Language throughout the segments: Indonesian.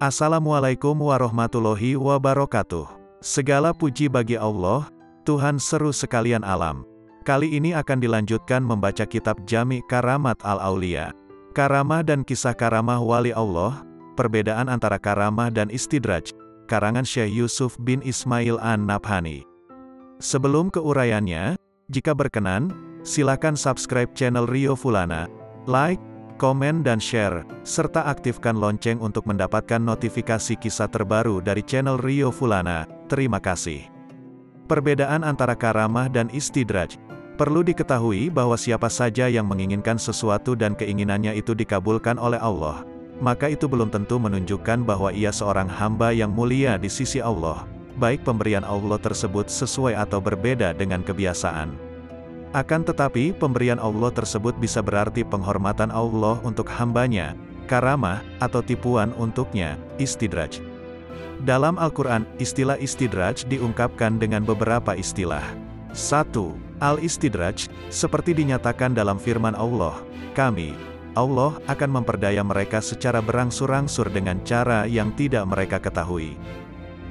Assalamualaikum warahmatullahi wabarakatuh. Segala puji bagi Allah, Tuhan seru sekalian alam. Kali ini akan dilanjutkan membaca kitab Jami Karamat Al-Aulia. Karamah dan kisah karamah wali Allah, perbedaan antara karamah dan istidraj, karangan Syekh Yusuf bin Ismail An-Nabhani. Sebelum keuraiannya, jika berkenan, silakan subscribe channel Rio Fulana, like, komen dan share, serta aktifkan lonceng untuk mendapatkan notifikasi kisah terbaru dari channel Rio Fulana. Terima kasih. Perbedaan antara karamah dan istidraj. Perlu diketahui bahwa siapa saja yang menginginkan sesuatu dan keinginannya itu dikabulkan oleh Allah, maka itu belum tentu menunjukkan bahwa ia seorang hamba yang mulia di sisi Allah, baik pemberian Allah tersebut sesuai atau berbeda dengan kebiasaan. Akan tetapi, pemberian Allah tersebut bisa berarti penghormatan Allah untuk hambanya, karamah, atau tipuan untuknya, istidraj. Dalam Al-Quran, istilah istidraj diungkapkan dengan beberapa istilah. 1. Al-istidraj, seperti dinyatakan dalam firman Allah, kami, Allah akan memperdaya mereka secara berangsur-angsur dengan cara yang tidak mereka ketahui.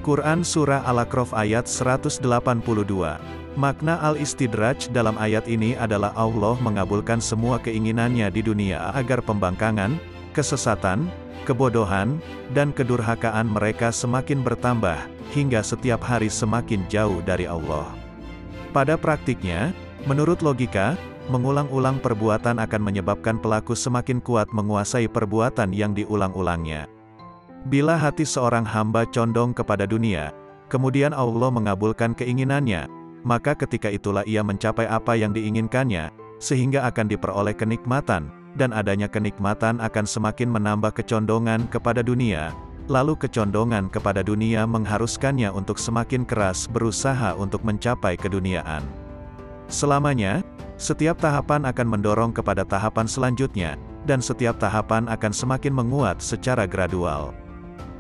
Quran Surah Al-Aqraf ayat 182 Makna al-istidraj dalam ayat ini adalah Allah mengabulkan semua keinginannya di dunia agar pembangkangan, kesesatan, kebodohan, dan kedurhakaan mereka semakin bertambah, hingga setiap hari semakin jauh dari Allah. Pada praktiknya, menurut logika, mengulang-ulang perbuatan akan menyebabkan pelaku semakin kuat menguasai perbuatan yang diulang-ulangnya. Bila hati seorang hamba condong kepada dunia, kemudian Allah mengabulkan keinginannya, maka ketika itulah ia mencapai apa yang diinginkannya, sehingga akan diperoleh kenikmatan, dan adanya kenikmatan akan semakin menambah kecondongan kepada dunia, lalu kecondongan kepada dunia mengharuskannya untuk semakin keras berusaha untuk mencapai keduniaan. Selamanya, setiap tahapan akan mendorong kepada tahapan selanjutnya, dan setiap tahapan akan semakin menguat secara gradual.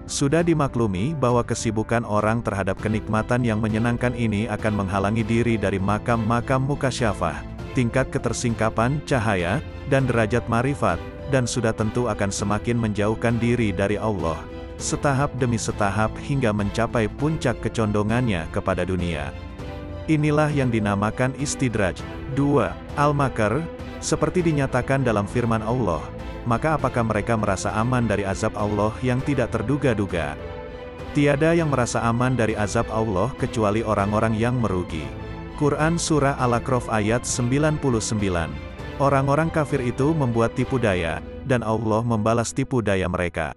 Sudah dimaklumi bahwa kesibukan orang terhadap kenikmatan yang menyenangkan ini akan menghalangi diri dari makam-makam mukasyafah, tingkat ketersingkapan cahaya, dan derajat marifat, dan sudah tentu akan semakin menjauhkan diri dari Allah, setahap demi setahap hingga mencapai puncak kecondongannya kepada dunia. Inilah yang dinamakan istidraj. 2. Al-Makar, seperti dinyatakan dalam firman Allah, maka apakah mereka merasa aman dari azab Allah yang tidak terduga-duga? Tiada yang merasa aman dari azab Allah kecuali orang-orang yang merugi. Quran Surah Al-Aqraf ayat 99 Orang-orang kafir itu membuat tipu daya, dan Allah membalas tipu daya mereka.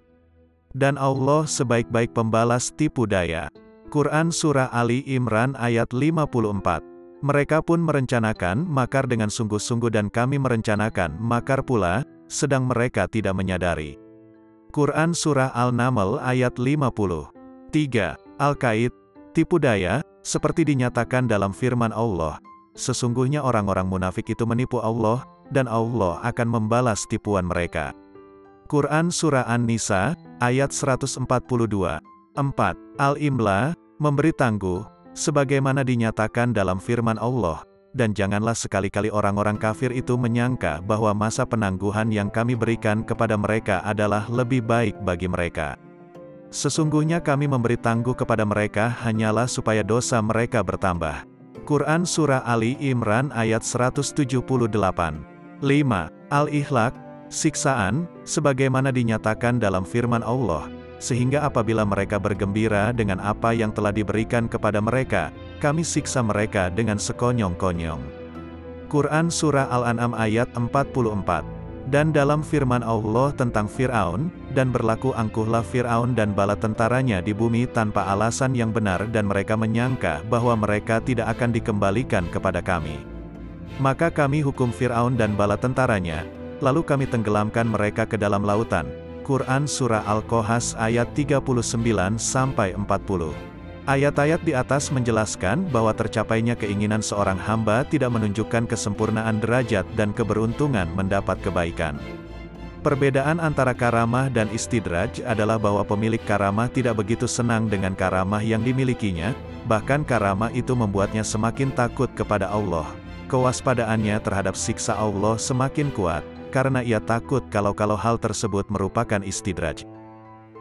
Dan Allah sebaik-baik pembalas tipu daya. Quran Surah Ali Imran ayat 54 mereka pun merencanakan makar dengan sungguh-sungguh dan kami merencanakan makar pula, sedang mereka tidak menyadari. Quran Surah Al-Naml ayat 50. 3. Al-Qaid, tipu daya, seperti dinyatakan dalam firman Allah, sesungguhnya orang-orang munafik itu menipu Allah, dan Allah akan membalas tipuan mereka. Quran Surah An-Nisa, ayat 142. 4. Al-Imla, memberi tangguh, sebagaimana dinyatakan dalam firman Allah, dan janganlah sekali-kali orang-orang kafir itu menyangka bahwa masa penangguhan yang kami berikan kepada mereka adalah lebih baik bagi mereka. Sesungguhnya kami memberi tangguh kepada mereka hanyalah supaya dosa mereka bertambah. Quran Surah Ali Imran ayat 178 5. Al-Ihlak, siksaan, sebagaimana dinyatakan dalam firman Allah, sehingga apabila mereka bergembira dengan apa yang telah diberikan kepada mereka, kami siksa mereka dengan sekonyong-konyong. Quran Surah Al-An'am ayat 44 Dan dalam firman Allah tentang Fir'aun, dan berlaku angkuhlah Fir'aun dan bala tentaranya di bumi tanpa alasan yang benar dan mereka menyangka bahwa mereka tidak akan dikembalikan kepada kami. Maka kami hukum Fir'aun dan bala tentaranya, lalu kami tenggelamkan mereka ke dalam lautan, Quran Surah Al-Kohas ayat 39-40. Ayat-ayat di atas menjelaskan bahwa tercapainya keinginan seorang hamba tidak menunjukkan kesempurnaan derajat dan keberuntungan mendapat kebaikan. Perbedaan antara karamah dan istidraj adalah bahwa pemilik karamah tidak begitu senang dengan karamah yang dimilikinya, bahkan karamah itu membuatnya semakin takut kepada Allah. Kewaspadaannya terhadap siksa Allah semakin kuat karena ia takut kalau-kalau hal tersebut merupakan istidraj.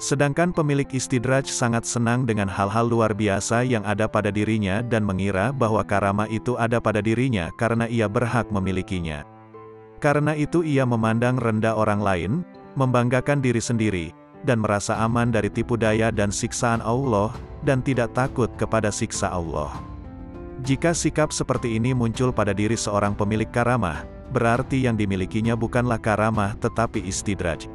Sedangkan pemilik istidraj sangat senang dengan hal-hal luar biasa yang ada pada dirinya dan mengira bahwa karamah itu ada pada dirinya karena ia berhak memilikinya. Karena itu ia memandang rendah orang lain, membanggakan diri sendiri, dan merasa aman dari tipu daya dan siksaan Allah, dan tidak takut kepada siksa Allah. Jika sikap seperti ini muncul pada diri seorang pemilik karamah, berarti yang dimilikinya bukanlah karamah tetapi istidraj.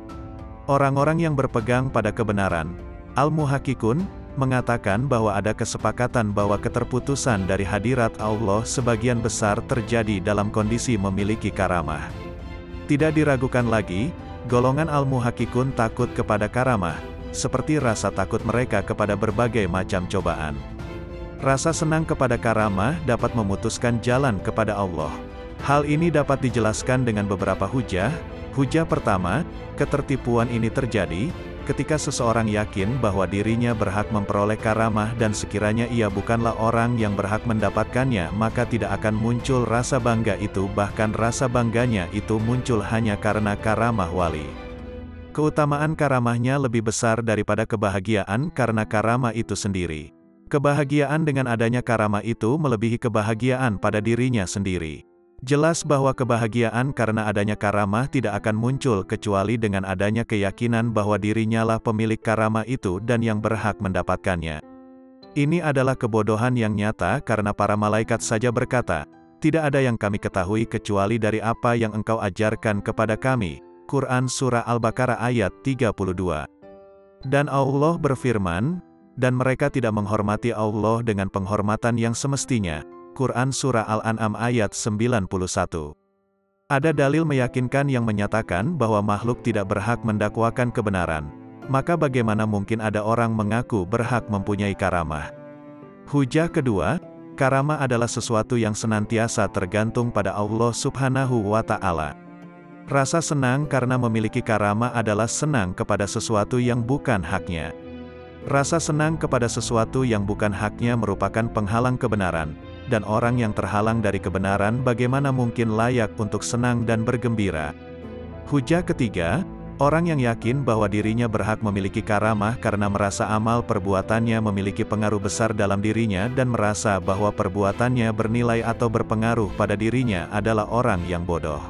Orang-orang yang berpegang pada kebenaran, Al-Muhakikun, mengatakan bahwa ada kesepakatan bahwa keterputusan dari hadirat Allah sebagian besar terjadi dalam kondisi memiliki karamah. Tidak diragukan lagi, golongan Al-Muhakikun takut kepada karamah, seperti rasa takut mereka kepada berbagai macam cobaan. Rasa senang kepada karamah dapat memutuskan jalan kepada Allah. Hal ini dapat dijelaskan dengan beberapa hujah, Hujah pertama, ketertipuan ini terjadi, ketika seseorang yakin bahwa dirinya berhak memperoleh karamah dan sekiranya ia bukanlah orang yang berhak mendapatkannya maka tidak akan muncul rasa bangga itu bahkan rasa bangganya itu muncul hanya karena karamah wali. Keutamaan karamahnya lebih besar daripada kebahagiaan karena karamah itu sendiri. Kebahagiaan dengan adanya karamah itu melebihi kebahagiaan pada dirinya sendiri. Jelas bahwa kebahagiaan karena adanya karamah tidak akan muncul kecuali dengan adanya keyakinan bahwa dirinya lah pemilik karamah itu dan yang berhak mendapatkannya. Ini adalah kebodohan yang nyata karena para malaikat saja berkata, tidak ada yang kami ketahui kecuali dari apa yang engkau ajarkan kepada kami. Quran Surah Al-Baqarah ayat 32 Dan Allah berfirman, dan mereka tidak menghormati Allah dengan penghormatan yang semestinya, Quran Surah Al-An'am ayat 91. Ada dalil meyakinkan yang menyatakan bahwa makhluk tidak berhak mendakwakan kebenaran. Maka bagaimana mungkin ada orang mengaku berhak mempunyai karamah? Hujah kedua, karamah adalah sesuatu yang senantiasa tergantung pada Allah subhanahu wa ta'ala. Rasa senang karena memiliki karamah adalah senang kepada sesuatu yang bukan haknya. Rasa senang kepada sesuatu yang bukan haknya merupakan penghalang kebenaran, dan orang yang terhalang dari kebenaran bagaimana mungkin layak untuk senang dan bergembira. Hujah ketiga, orang yang yakin bahwa dirinya berhak memiliki karamah karena merasa amal perbuatannya memiliki pengaruh besar dalam dirinya dan merasa bahwa perbuatannya bernilai atau berpengaruh pada dirinya adalah orang yang bodoh.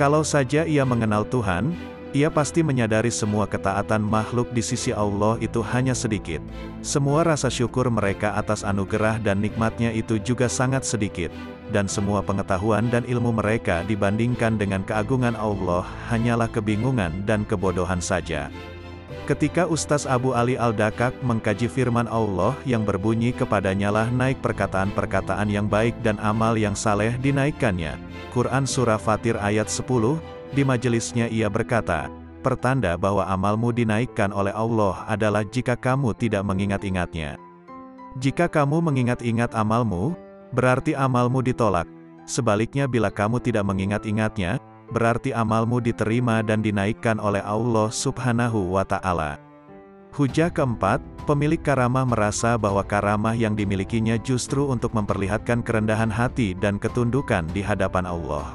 Kalau saja ia mengenal Tuhan, ia pasti menyadari semua ketaatan makhluk di sisi Allah itu hanya sedikit. Semua rasa syukur mereka atas anugerah dan nikmatnya itu juga sangat sedikit. Dan semua pengetahuan dan ilmu mereka dibandingkan dengan keagungan Allah hanyalah kebingungan dan kebodohan saja. Ketika Ustaz Abu Ali Al-Dakak mengkaji firman Allah yang berbunyi kepadanya lah naik perkataan-perkataan yang baik dan amal yang saleh dinaikkannya. Quran Surah Fatir ayat 10, di majelisnya ia berkata, pertanda bahwa amalmu dinaikkan oleh Allah adalah jika kamu tidak mengingat-ingatnya. Jika kamu mengingat-ingat amalmu, berarti amalmu ditolak. Sebaliknya bila kamu tidak mengingat-ingatnya, berarti amalmu diterima dan dinaikkan oleh Allah subhanahu wa ta'ala. Hujah keempat, pemilik karamah merasa bahwa karamah yang dimilikinya justru untuk memperlihatkan kerendahan hati dan ketundukan di hadapan Allah.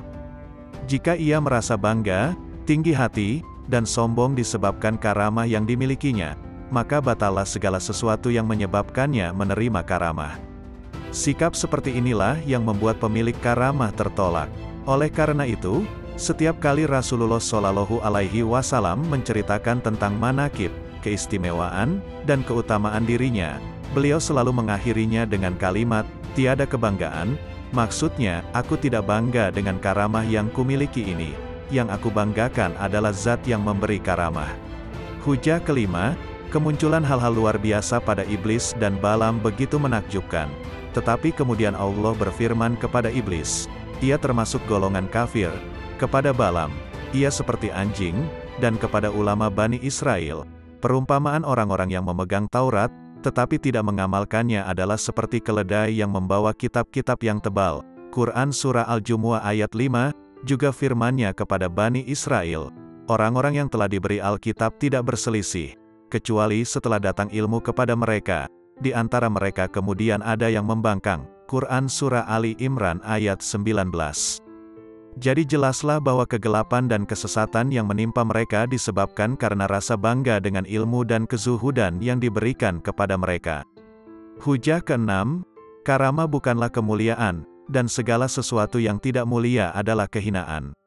Jika ia merasa bangga, tinggi hati, dan sombong disebabkan karamah yang dimilikinya, maka batallah segala sesuatu yang menyebabkannya menerima karamah. Sikap seperti inilah yang membuat pemilik karamah tertolak. Oleh karena itu, setiap kali Rasulullah Shallallahu Alaihi Wasallam menceritakan tentang manakib, keistimewaan, dan keutamaan dirinya, beliau selalu mengakhirinya dengan kalimat, tiada kebanggaan, Maksudnya, aku tidak bangga dengan karamah yang kumiliki ini. Yang aku banggakan adalah zat yang memberi karamah. Hujah kelima, kemunculan hal-hal luar biasa pada iblis dan Balam begitu menakjubkan. Tetapi kemudian Allah berfirman kepada iblis, ia termasuk golongan kafir, kepada Balam, ia seperti anjing, dan kepada ulama Bani Israel, perumpamaan orang-orang yang memegang Taurat, tetapi tidak mengamalkannya adalah seperti keledai yang membawa kitab-kitab yang tebal. Quran Surah Al-Jumu'ah ayat 5, juga firmannya kepada Bani Israel, orang-orang yang telah diberi Alkitab tidak berselisih, kecuali setelah datang ilmu kepada mereka, di antara mereka kemudian ada yang membangkang. Quran Surah Ali Imran ayat 19 Jadi jelaslah bahwa kegelapan dan kesesatan yang menimpa mereka disebabkan karena rasa bangga dengan ilmu dan kezuhudan yang diberikan kepada mereka. Hujah keenam, karama bukanlah kemuliaan, dan segala sesuatu yang tidak mulia adalah kehinaan.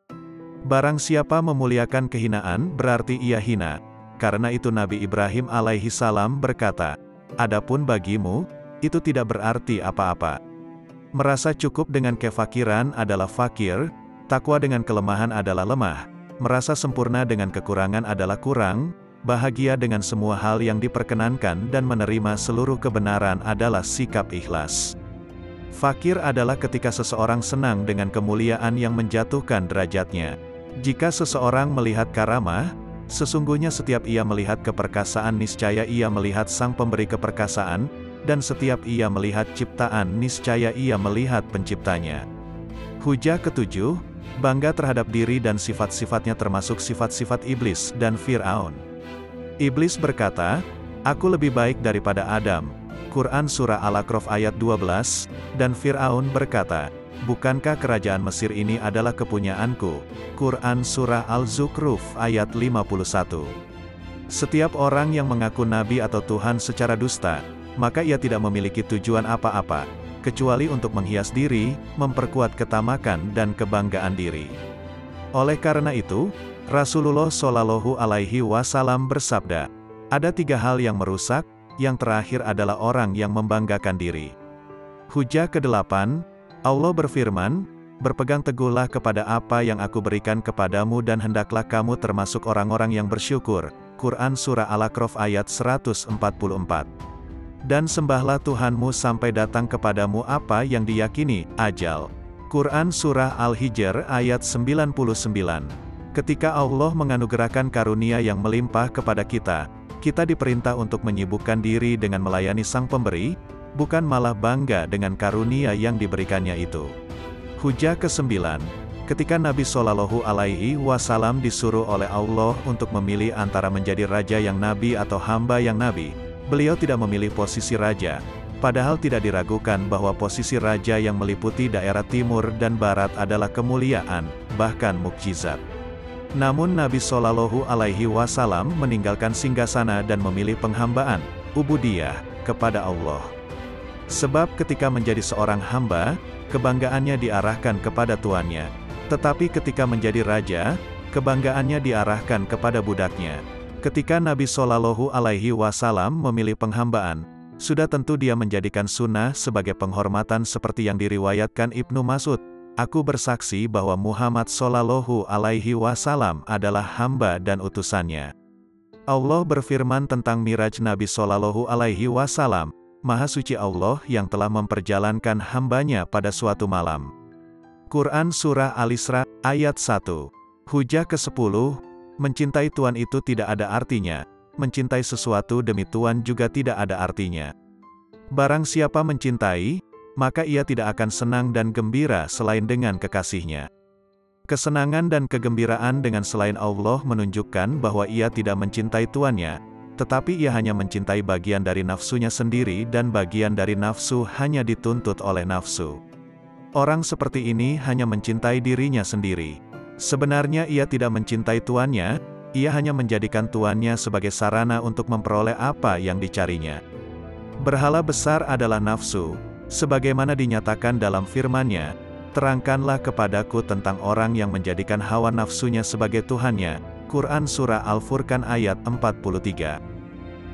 Barang siapa memuliakan kehinaan, berarti ia hina. Karena itu Nabi Ibrahim alaihi salam berkata, Adapun bagimu, itu tidak berarti apa-apa. Merasa cukup dengan kefakiran adalah fakir, takwa dengan kelemahan adalah lemah, merasa sempurna dengan kekurangan adalah kurang, bahagia dengan semua hal yang diperkenankan dan menerima seluruh kebenaran adalah sikap ikhlas. Fakir adalah ketika seseorang senang dengan kemuliaan yang menjatuhkan derajatnya. Jika seseorang melihat karamah, sesungguhnya setiap ia melihat keperkasaan niscaya ia melihat sang pemberi keperkasaan, dan setiap ia melihat ciptaan niscaya ia melihat penciptanya. Hujah ketujuh, bangga terhadap diri dan sifat-sifatnya termasuk sifat-sifat iblis dan Fir'aun. Iblis berkata, Aku lebih baik daripada Adam. Quran Surah Al-Aqraf ayat 12, dan Fir'aun berkata, Bukankah kerajaan Mesir ini adalah kepunyaanku? Quran Surah Al-Zukhruf ayat 51. Setiap orang yang mengaku nabi atau Tuhan secara dusta, maka ia tidak memiliki tujuan apa-apa, kecuali untuk menghias diri, memperkuat ketamakan dan kebanggaan diri. Oleh karena itu, Rasulullah Shallallahu Alaihi Wasallam bersabda, ada tiga hal yang merusak, yang terakhir adalah orang yang membanggakan diri. Hujah ke-8, Allah berfirman, Berpegang teguhlah kepada apa yang aku berikan kepadamu dan hendaklah kamu termasuk orang-orang yang bersyukur. Quran Surah Al-Aqraf ayat 144 dan sembahlah Tuhanmu sampai datang kepadamu apa yang diyakini, ajal. Quran Surah Al-Hijr ayat 99 Ketika Allah menganugerahkan karunia yang melimpah kepada kita, kita diperintah untuk menyibukkan diri dengan melayani Sang Pemberi, bukan malah bangga dengan karunia yang diberikannya itu. Hujah ke-9 Ketika Nabi Shallallahu Alaihi Wasallam disuruh oleh Allah untuk memilih antara menjadi raja yang nabi atau hamba yang nabi, Beliau tidak memilih posisi raja, padahal tidak diragukan bahwa posisi raja yang meliputi daerah timur dan barat adalah kemuliaan, bahkan mukjizat. Namun Nabi Shallallahu Alaihi Wasallam meninggalkan singgasana dan memilih penghambaan, ubudiyah, kepada Allah. Sebab ketika menjadi seorang hamba, kebanggaannya diarahkan kepada tuannya. Tetapi ketika menjadi raja, kebanggaannya diarahkan kepada budaknya. Ketika Nabi Shallallahu Alaihi Wasallam memilih penghambaan, sudah tentu dia menjadikan sunnah sebagai penghormatan seperti yang diriwayatkan Ibnu Masud. Aku bersaksi bahwa Muhammad Shallallahu Alaihi Wasallam adalah hamba dan utusannya. Allah berfirman tentang Miraj Nabi Shallallahu Alaihi Wasallam, Maha Suci Allah yang telah memperjalankan hambanya pada suatu malam. Quran Surah Al-Isra, ayat 1. Hujah ke-10, Mencintai Tuhan itu tidak ada artinya, mencintai sesuatu demi Tuhan juga tidak ada artinya. Barang siapa mencintai, maka ia tidak akan senang dan gembira selain dengan kekasihnya. Kesenangan dan kegembiraan dengan selain Allah menunjukkan bahwa ia tidak mencintai tuannya, tetapi ia hanya mencintai bagian dari nafsunya sendiri dan bagian dari nafsu hanya dituntut oleh nafsu. Orang seperti ini hanya mencintai dirinya sendiri. Sebenarnya ia tidak mencintai tuannya, ia hanya menjadikan tuannya sebagai sarana untuk memperoleh apa yang dicarinya. Berhala besar adalah nafsu, sebagaimana dinyatakan dalam firman-Nya, terangkanlah kepadaku tentang orang yang menjadikan hawa nafsunya sebagai Tuhannya. Quran Surah Al-Furqan ayat 43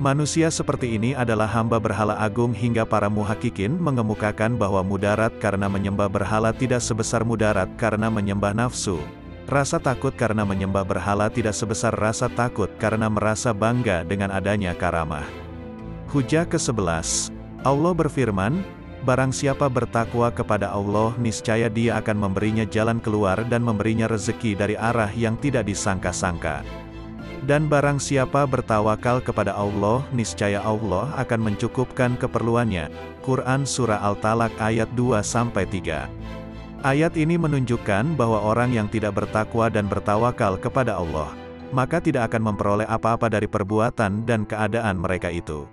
Manusia seperti ini adalah hamba berhala agung hingga para muhakikin mengemukakan bahwa mudarat karena menyembah berhala tidak sebesar mudarat karena menyembah nafsu. Rasa takut karena menyembah berhala tidak sebesar rasa takut karena merasa bangga dengan adanya karamah. Hujah ke-11 Allah berfirman, Barang siapa bertakwa kepada Allah niscaya dia akan memberinya jalan keluar dan memberinya rezeki dari arah yang tidak disangka-sangka. Dan barang siapa bertawakal kepada Allah niscaya Allah akan mencukupkan keperluannya. Quran Surah Al-Talak ayat 2-3 Ayat ini menunjukkan bahwa orang yang tidak bertakwa dan bertawakal kepada Allah, maka tidak akan memperoleh apa-apa dari perbuatan dan keadaan mereka itu.